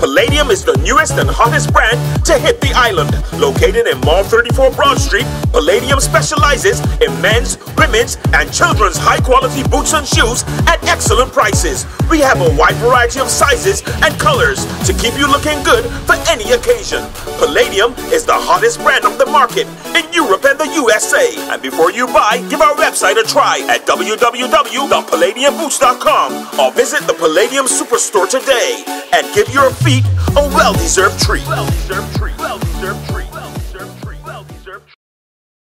Palladium is the newest and hottest brand to hit the island. Located in Mall 34 Broad Street, Palladium specializes in men's, women's, and children's high quality boots and shoes at excellent prices. We have a wide variety of sizes and colors to keep you looking good for any occasion. Palladium is the hottest brand on the market in Europe and the USA. And before you buy, give our website a try at www.palladiumboots.com or visit the Palladium Superstore today and give your feet a well-deserved treat. Well-deserved treat. Well-deserved treat.